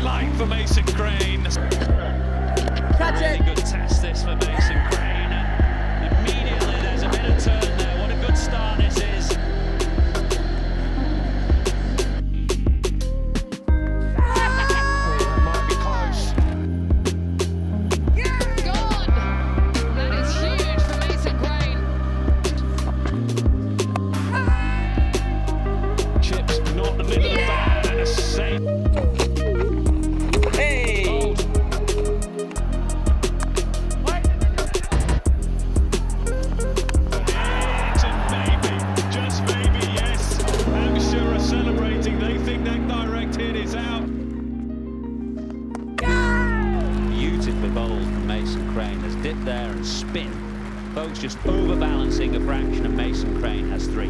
delight for Mason Crane. Catch Really it. good test this for Mason Crane. And immediately there's a bit of turn there. What a good start this is. Oh, Dipped there and spin. Foakes just overbalancing a fraction, and Mason Crane has three.